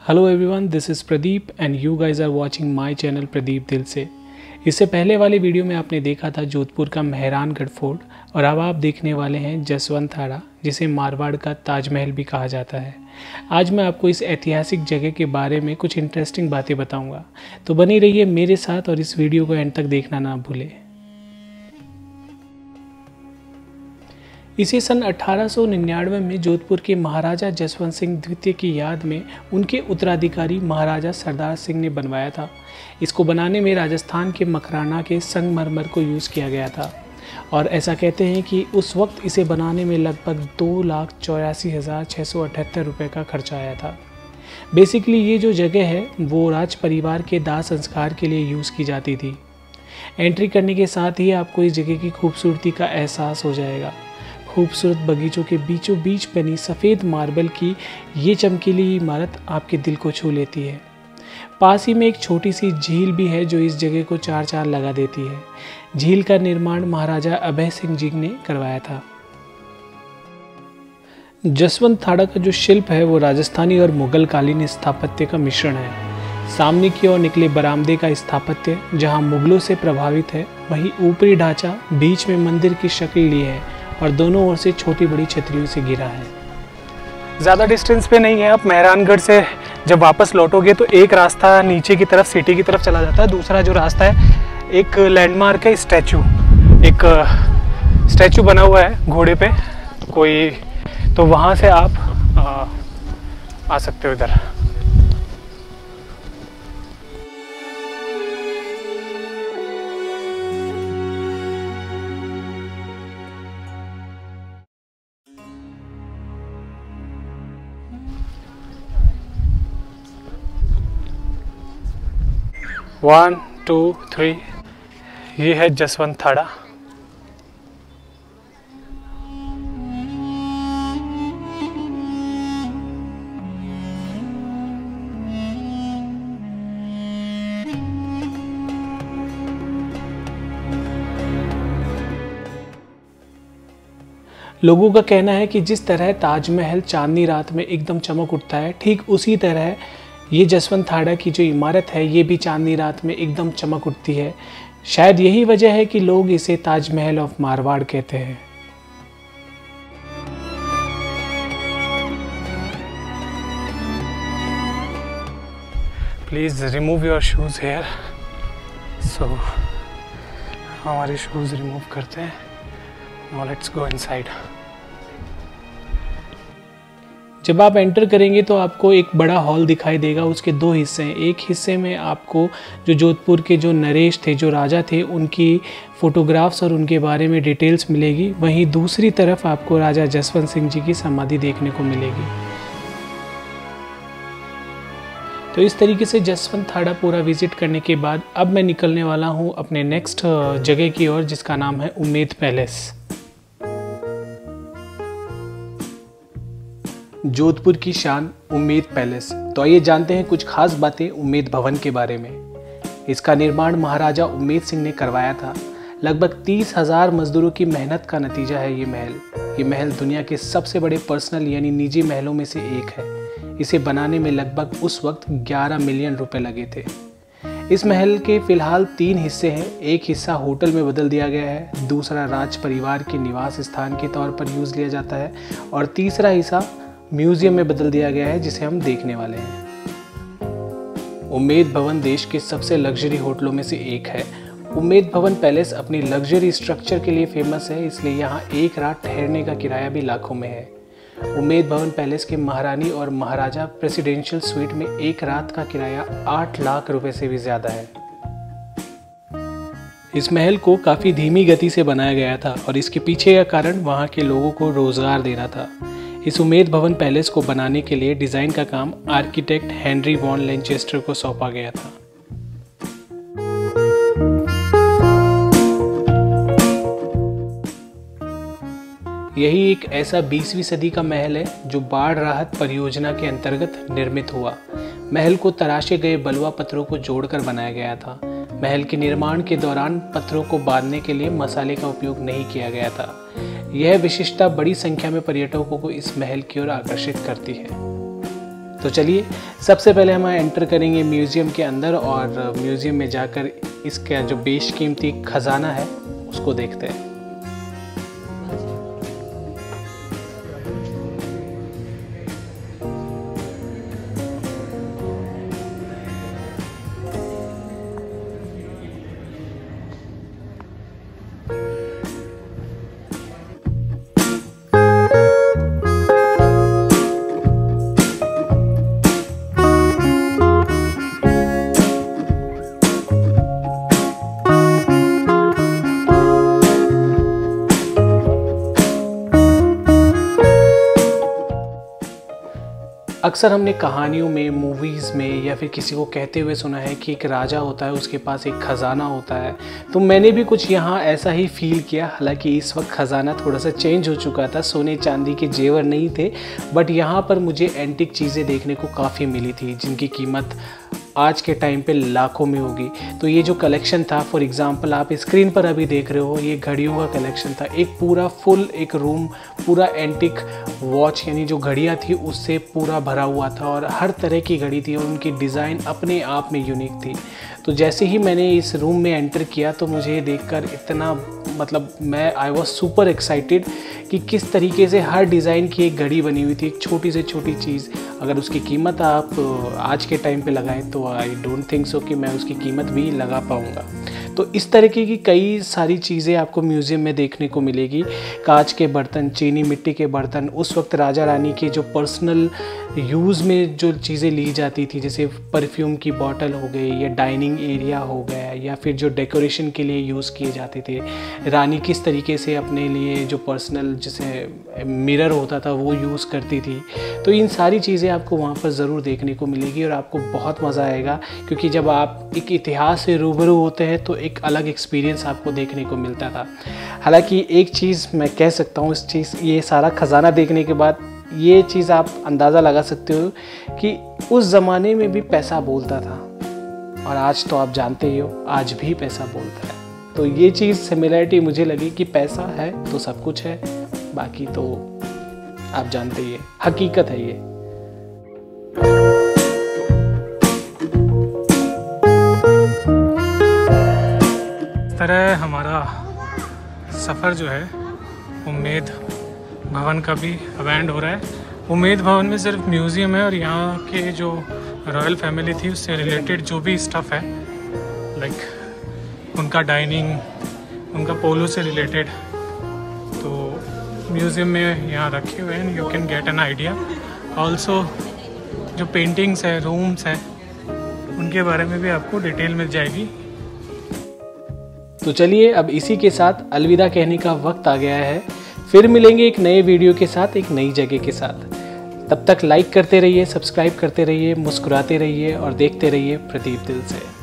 Hello everyone this is Pradeep and you guys are watching my channel Pradeep दिल से इससे पहले वाले वीडियो में आपने देखा था जोधपुर का मेहरानगढ़ फोर्ट और अब आप देखने वाले हैं जसवंत थाड़ा जिसे मारवाड़ का ताजमहल भी कहा जाता है। आज मैं आपको इस ऐतिहासिक जगह के बारे में कुछ इंटरेस्टिंग बातें बताऊँगा। तो बनी रहिए मेरे साथ और इस वीडियो को एंड तक देखना ना भूलें। इसी सन 1899 में जोधपुर के महाराजा जसवंत सिंह द्वितीय की याद में उनके उत्तराधिकारी महाराजा सरदार सिंह ने बनवाया था। इसको बनाने में राजस्थान के मकराना के संगमरमर को यूज़ किया गया था। और ऐसा कहते हैं कि उस वक्त इसे बनाने में लगभग दो लाख चौरासी हज़ार छः सौ अठहत्तर रुपये का खर्चा आया था। बेसिकली ये जो जगह है, वो राज परिवार के दाह संस्कार के लिए यूज़ की जाती थी। एंट्री करने के साथ ही आपको इस जगह की खूबसूरती का एहसास हो जाएगा। खूबसूरत बगीचों के बीचों बीच बनी सफ़ेद मार्बल की ये चमकीली इमारत आपके दिल को छू लेती है। पास ही में एक छोटी सी झील भी है जो इस जगह को चार चार लगा देती है। झील का निर्माण महाराजा अभय सिंह जी ने करवाया था। जसवंत थाड़ा का जो शिल्प है वो राजस्थानी और मुगल कालीन स्थापत्य का मिश्रण है। सामने की ओर निकले बरामदे का स्थापत्य, जहाँ मुगलों से प्रभावित है, वहीं ऊपरी ढांचा बीच में मंदिर की शक्ल ली है। और दोनों ओर से छोटी बड़ी छतरियों से घिरा है। ज़्यादा डिस्टेंस पे नहीं है। आप मेहरानगढ़ से जब वापस लौटोगे तो एक रास्ता नीचे की तरफ़ सिटी की तरफ़ चला जाता है। दूसरा जो रास्ता है एक लैंडमार्क है स्टैचू एक स्टैचू बना हुआ है घोड़े पे। कोई तो वहाँ से आप आ, आ सकते हो इधर। वन टू थ्री ये है जसवंत थाड़ा लोगों का कहना है कि जिस तरह ताजमहल चांदनी रात में एकदम चमक उठता है, ठीक उसी तरह ये जसवंत थाड़ा की जो इमारत है, ये भी चांदनी रात में एकदम चमक उठती है। शायद यही वजह है कि लोग इसे ताजमहल ऑफ़ मारवाड़ कहते हैं। Please remove your shoes here so हमारे शूज़ रिमूव करते हैं। नाउ लेट्स गो इनसाइड जब आप एंटर करेंगे तो आपको एक बड़ा हॉल दिखाई देगा। उसके दो हिस्से हैं। एक हिस्से में आपको जो जोधपुर के जो नरेश थे, जो राजा थे, उनकी फ़ोटोग्राफ्स और उनके बारे में डिटेल्स मिलेगी। वहीं दूसरी तरफ़ आपको राजा जसवंत सिंह जी की समाधि देखने को मिलेगी। तो इस तरीके से जसवंत थाड़ा पूरा विज़िट करने के बाद अब मैं निकलने वाला हूँ अपने नेक्स्ट जगह की ओर, जिसका नाम है उम्मीद पैलेस जोधपुर की शान उम्मीद पैलेस। तो आइए जानते हैं कुछ खास बातें उम्मीद भवन के बारे में। इसका निर्माण महाराजा उम्मीद सिंह ने करवाया था। लगभग तीस हज़ार मजदूरों की मेहनत का नतीजा है ये महल। ये महल दुनिया के सबसे बड़े पर्सनल यानी निजी महलों में से एक है। इसे बनाने में लगभग उस वक्त 11 मिलियन रुपए लगे थे। इस महल के फ़िलहाल तीन हिस्से हैं। एक हिस्सा होटल में बदल दिया गया है। दूसरा राज परिवार के निवास स्थान के तौर पर यूज़ लिया जाता है। और तीसरा हिस्सा म्यूज़ियम में बदल दिया गया है, जिसे हम देखने वाले हैं। उम्मीद भवन देश के सबसे लग्जरी होटलों में से एक है। उम्मेद भवन पैलेस अपनी लग्जरी स्ट्रक्चर के लिए फ़ेमस है, इसलिए यहाँ एक रात ठहरने का किराया भी लाखों में है। उम्मीद भवन पैलेस के महारानी और महाराजा प्रेसिडेंशियल स्वीट में एक रात का किराया आठ लाख रुपए से भी ज़्यादा है। इस महल को काफ़ी धीमी गति से बनाया गया था और इसके पीछे का कारण वहाँ के लोगों को रोज़गार देना था। इस उमेद भवन पैलेस को बनाने के लिए डिज़ाइन का काम आर्किटेक्ट हेनरी वॉन लेंचेस्टर को सौंपा गया था। यही एक ऐसा 20वीं सदी का महल है जो बाढ़ राहत परियोजना के अंतर्गत निर्मित हुआ। महल को तराशे गए बलुआ पत्थरों को जोड़कर बनाया गया था। महल के निर्माण के दौरान पत्थरों को बांधने के लिए मसाले का उपयोग नहीं किया गया था। यह विशेषता बड़ी संख्या में पर्यटकों को इस महल की ओर आकर्षित करती है। तो चलिए, सबसे पहले हम एंटर करेंगे म्यूज़ियम के अंदर और म्यूज़ियम में जाकर इसका जो बेशकीमती ख़जाना है, उसको देखते हैं। अक्सर हमने कहानियों में मूवीज़ में या फिर किसी को कहते हुए सुना है कि एक राजा होता है, उसके पास एक ख़जाना होता है। तो मैंने भी कुछ यहाँ ऐसा ही फील किया, हालाँकि इस वक्त ख़जाना थोड़ा सा चेंज हो चुका था, सोने चांदी के जेवर नहीं थे बट यहाँ पर मुझे एंटिक चीज़ें देखने को काफ़ी मिली थी, जिनकी कीमत आज के टाइम पे लाखों में होगी। तो ये जो कलेक्शन था फॉर एग्ज़ाम्पल आप स्क्रीन पर अभी देख रहे हो, ये घड़ियों का कलेक्शन था। एक पूरा फुल एक रूम पूरा एंटिक वॉच यानी जो घड़ियाँ थी, उससे पूरा भरा हुआ था और हर तरह की घड़ी थी और उनकी डिज़ाइन अपने आप में यूनिक थी। तो जैसे ही मैंने इस रूम में एंटर किया तो मुझे देखकर इतना मतलब मैं आई वॉज़ सुपर एक्साइटेड कि किस तरीके से हर डिज़ाइन की एक घड़ी बनी हुई थी, एक छोटी से छोटी चीज़। अगर उसकी कीमत आप आज के टाइम पे लगाएँ तो आई डोंट थिंक सो कि मैं उसकी कीमत भी लगा पाऊँगा। तो इस तरीके की कई सारी चीज़ें आपको म्यूज़ियम में देखने को मिलेगी। कांच के बर्तन, चीनी मिट्टी के बर्तन, उस वक्त राजा रानी के जो पर्सनल यूज़ में जो चीज़ें ली जाती थी, जैसे परफ्यूम की बॉटल हो गई या डाइनिंग एरिया हो गया या फिर जो डेकोरेशन के लिए यूज़ किए जाते थे, रानी किस तरीके से अपने लिए जो पर्सनल जैसे मिरर होता था, वो यूज़ करती थी। तो इन सारी चीज़ें आपको वहाँ पर ज़रूर देखने को मिलेगी और आपको बहुत मज़ा आएगा, क्योंकि जब आप एक इतिहास से रूबरू होते हैं तो एक अलग एक्सपीरियंस आपको देखने को मिलता था। हालाँकि एक चीज़ मैं कह सकता हूँ, इस चीज़, ये सारा ख़जाना देखने के बाद ये चीज़ आप अंदाज़ा लगा सकते हो कि उस ज़माने में भी पैसा बोलता था। और आज तो आप जानते ही हो, आज भी पैसा बोलता है। तो ये चीज़ सिमिलरिटी मुझे लगी कि पैसा है तो सब कुछ है, बाकी तो आप जानते है। हकीकत है ये। तरह हमारा सफ़र जो है, उम्मीद भवन का भी अवेंड हो रहा है। उम्मीद भवन में सिर्फ़ म्यूज़ियम है और यहाँ के जो रॉयल फैमिली थी, उससे रिलेटेड जो भी स्टफ़ है लाइक उनका डाइनिंग उनका पोलो से रिलेटेड तो म्यूज़ियम में यहाँ रखे हुए हैं। You can get an idea also जो पेंटिंग्स है रूम्स हैं, उनके बारे में भी आपको डिटेल मिल जाएगी। तो चलिए अब इसी के साथ अलविदा कहने का वक्त आ गया है। फिर मिलेंगे एक नए वीडियो के साथ, एक नई जगह के साथ। तब तक लाइक करते रहिए सब्सक्राइब करते रहिए, मुस्कुराते रहिए और देखते रहिए प्रदीप दिल से।